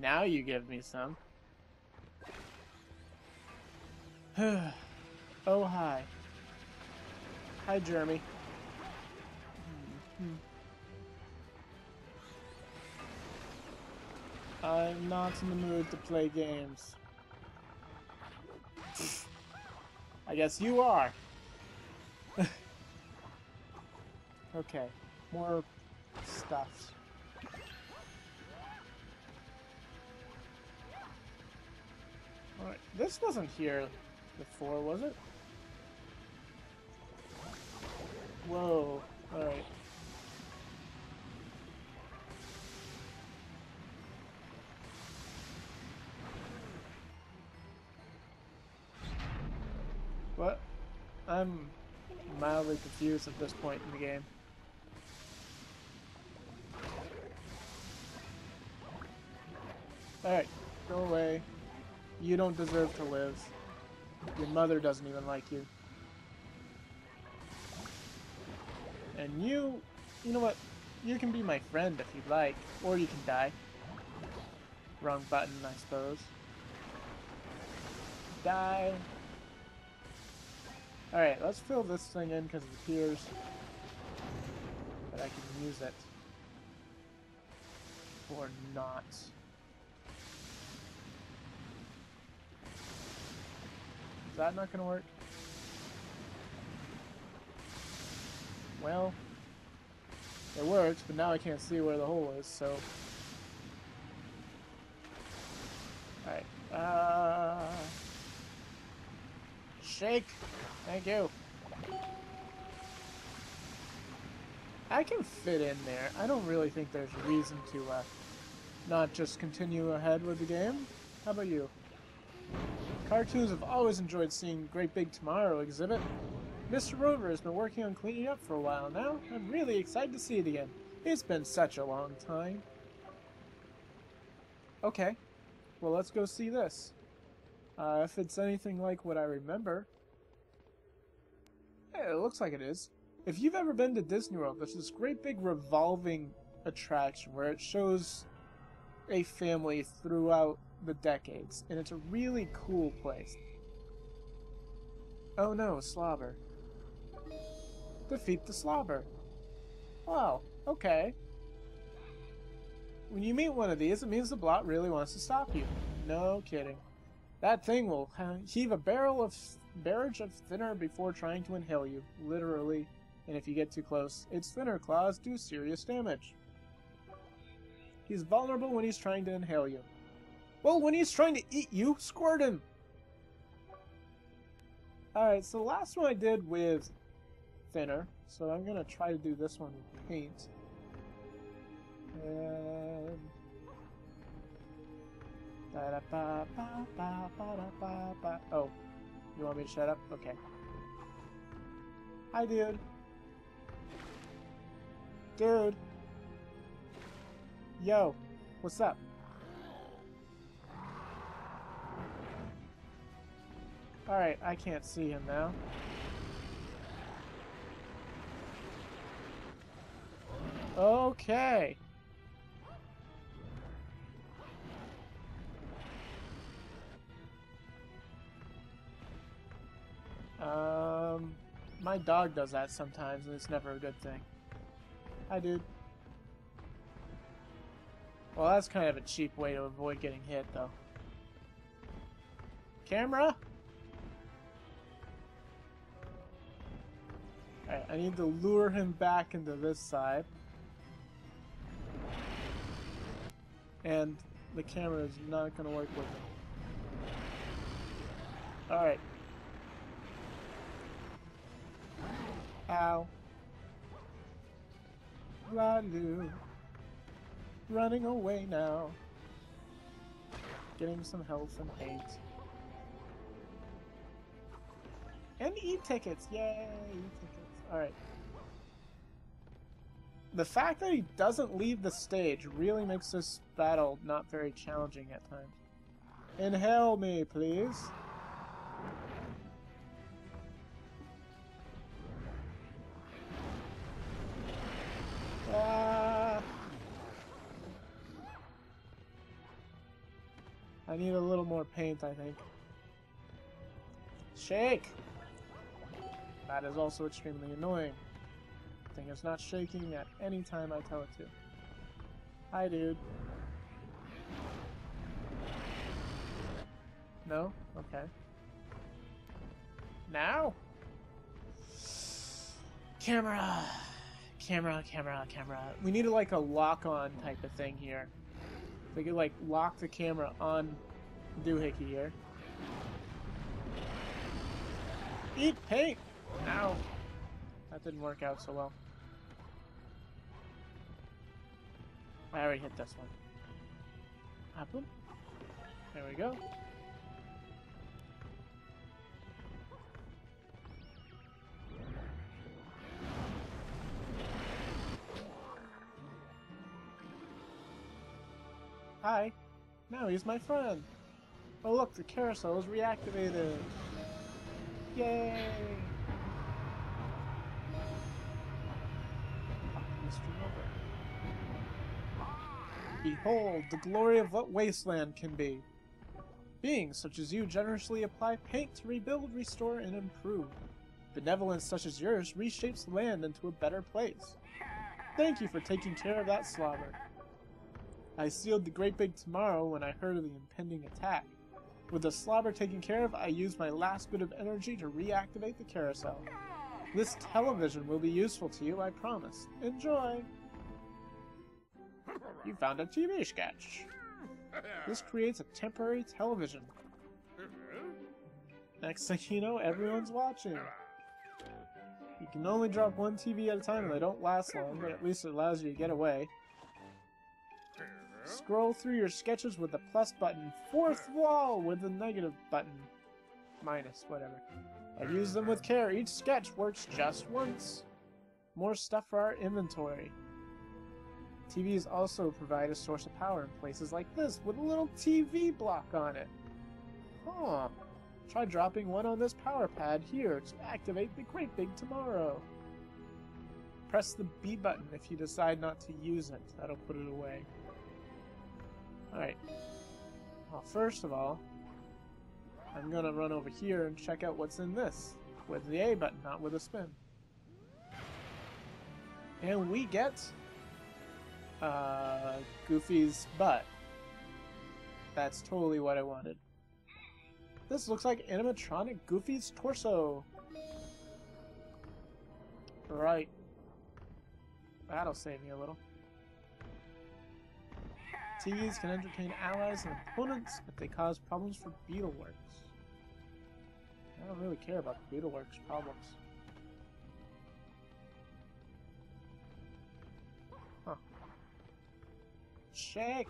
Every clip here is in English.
Now you give me some. oh, hi. Hi, Jeremy. Hmm. I'm not in the mood to play games. I guess you are. okay, more stuff. Alright, this wasn't here before, was it? Whoa, alright. What? I'm mildly confused at this point in the game. Alright, go away. You don't deserve to live. Your mother doesn't even like you. And you, you know what? You can be my friend if you'd like, or you can die. Wrong button, I suppose. Die. Alright, let's fill this thing in because it appears that I can use it. Or not. That not to work? Well, it works, but now I can't see where the hole is, so... Alright, uh... Shake! Thank you. I can fit in there. I don't really think there's reason to uh, not just continue ahead with the game. How about you? Cartoons have always enjoyed seeing Great Big Tomorrow exhibit. Mr. Rover has been working on cleaning up for a while now. I'm really excited to see it again. It's been such a long time. Okay. Well, let's go see this. Uh, if it's anything like what I remember. Yeah, it looks like it is. If you've ever been to Disney World, there's this great big revolving attraction where it shows a family throughout the decades, and it's a really cool place. Oh no, Slobber. Defeat the Slobber. Wow, okay. When you meet one of these, it means the blot really wants to stop you. No kidding. That thing will heave a barrel of barrage of thinner before trying to inhale you, literally. And if you get too close, its thinner claws do serious damage. He's vulnerable when he's trying to inhale you. Well, when he's trying to eat you, squirt him! Alright, so the last one I did with thinner, so I'm gonna try to do this one with paint. And Oh, you want me to shut up? Okay. Hi, dude. Dude. Yo, what's up? Alright, I can't see him now. Okay. Um, my dog does that sometimes, and it's never a good thing. Hi, dude. Well, that's kind of a cheap way to avoid getting hit, though. Camera? I need to lure him back into this side. And the camera is not going to work with him. Alright. Ow. Lalu. Running away now. Getting some health and hate. And e-tickets! Yay! E-tickets. Alright. The fact that he doesn't leave the stage really makes this battle not very challenging at times. Inhale me, please. Ah. I need a little more paint, I think. Shake! That is also extremely annoying. The thing is not shaking at any time I tell it to. Hi, dude. No? Okay. Now? Camera! Camera, camera, camera. We need like a lock-on type of thing here. We could like lock the camera on Doohickey here. Eat paint! Ow. That didn't work out so well. I already hit this one. Happen. There we go. Hi. Now he's my friend. Oh look, the carousel is reactivated. Yay! Behold, the glory of what Wasteland can be. Beings such as you generously apply paint to rebuild, restore, and improve. Benevolence such as yours reshapes land into a better place. Thank you for taking care of that slobber. I sealed the Great Big Tomorrow when I heard of the impending attack. With the slobber taken care of, I used my last bit of energy to reactivate the carousel. This television will be useful to you, I promise. Enjoy! You found a TV sketch. This creates a temporary television. Next thing you know, everyone's watching. You can only drop one TV at a time and they don't last long, but at least it allows you to get away. Scroll through your sketches with the plus button. Fourth wall with the negative button. Minus, whatever. I use them with care. Each sketch works just once. More stuff for our inventory. TVs also provide a source of power in places like this with a little TV block on it. Huh. Try dropping one on this power pad here to activate the Great Big Tomorrow. Press the B button if you decide not to use it. That'll put it away. Alright. Well, first of all, I'm gonna run over here and check out what's in this. With the A button, not with a spin. And we get... Uh, Goofy's butt. That's totally what I wanted. This looks like animatronic Goofy's torso. Right. That'll save me a little. TVs can entertain allies and opponents if they cause problems for Beetleworx. I don't really care about the Beetleworx problems. Shake!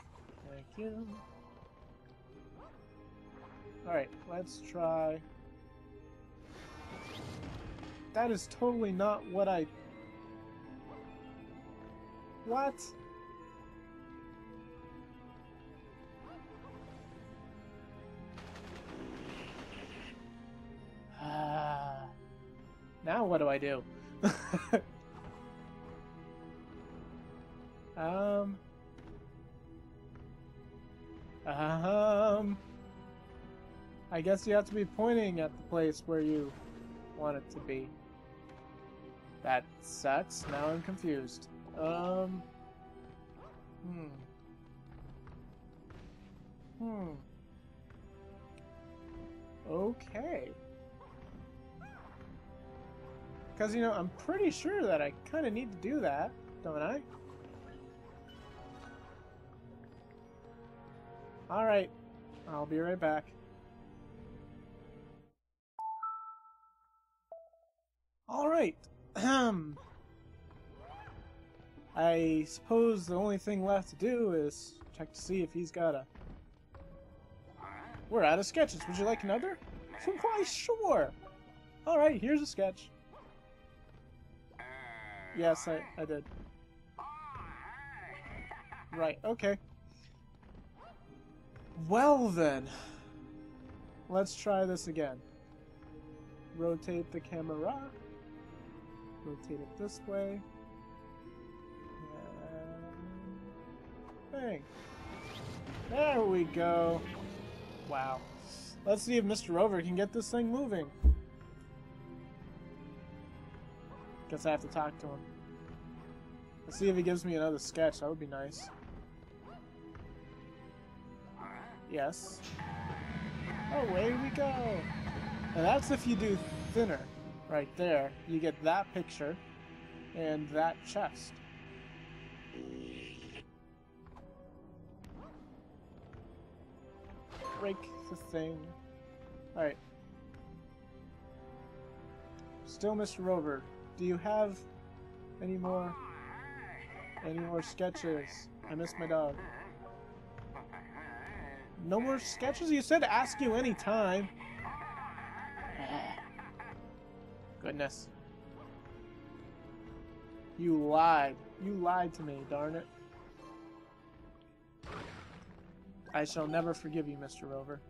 Thank you. Alright, let's try... That is totally not what I... What? Ah. Now what do I do? I guess you have to be pointing at the place where you want it to be. That sucks. Now I'm confused. Um... Hmm. Hmm. Okay. Because, you know, I'm pretty sure that I kind of need to do that, don't I? Alright, I'll be right back. Alright, I suppose the only thing left to do is check to see if he's got a... We're out of sketches. Would you like another? Why, sure! Alright, here's a sketch. Yes, I, I did. Right, okay. Well then, let's try this again. Rotate the camera. Rotate it this way. And bang. There we go. Wow. Let's see if Mr. Rover can get this thing moving. Guess I have to talk to him. Let's see if he gives me another sketch. That would be nice. Yes. Oh, away we go! And that's if you do thinner. Right there. You get that picture and that chest. Break the thing. Alright. Still Mr. Rover. Do you have any more any more sketches? I miss my dog. No more sketches? You said ask you any Goodness. You lied. You lied to me, darn it. I shall never forgive you, Mr. Rover.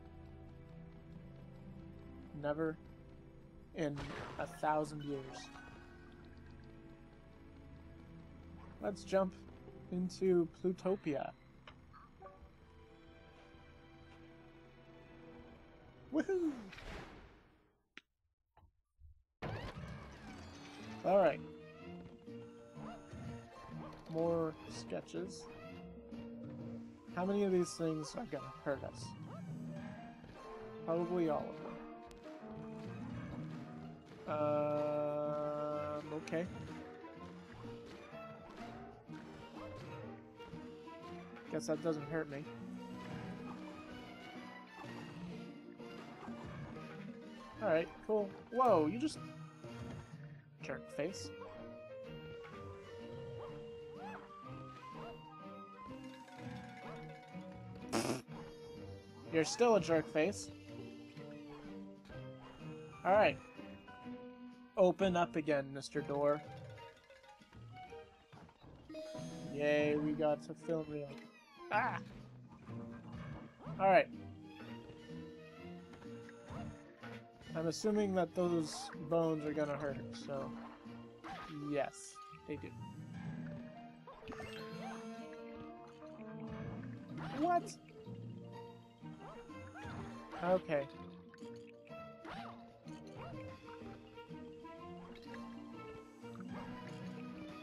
Never in a thousand years. Let's jump into Plutopia. Woohoo! Alright. More sketches. How many of these things are gonna hurt us? Probably all of them. Um, okay. Guess that doesn't hurt me. Alright, cool. Whoa, you just... Jerk face. You're still a jerk face. Alright. Open up again, Mr. Door. Yay, we got to film reel. Ah! Alright. I'm assuming that those bones are gonna hurt, so... Yes, they do. What? Okay.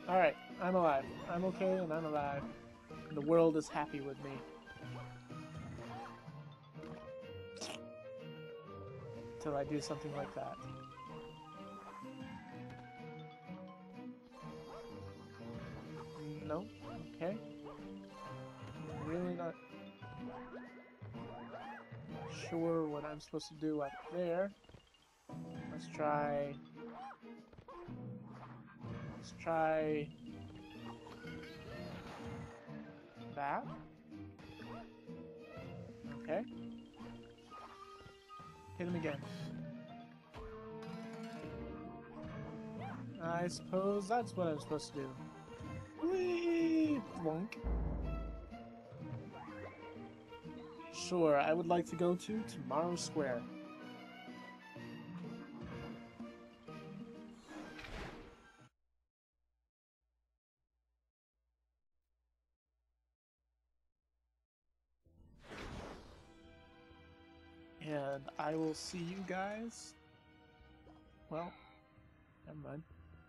Alright, I'm alive. I'm okay and I'm alive. And the world is happy with me. Till I do something like that. No? Okay. Really not sure what I'm supposed to do up there. Let's try... Let's try... That. Okay. Hit him again. I suppose that's what I'm supposed to do. Whee! Blunk. Sure, I would like to go to Tomorrow Square. I will see you guys. Well, never mind.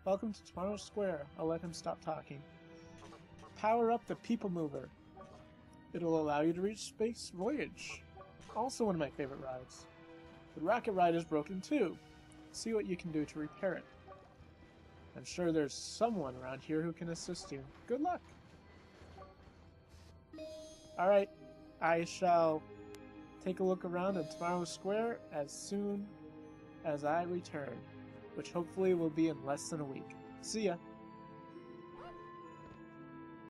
Welcome to Tomorrow Square. I'll let him stop talking. Power up the People Mover. It'll allow you to reach Space Voyage. Also one of my favorite rides. The rocket ride is broken too. See what you can do to repair it. I'm sure there's someone around here who can assist you. Good luck! Alright, I shall take a look around at Tomorrow Square as soon as I return, which hopefully will be in less than a week. See ya!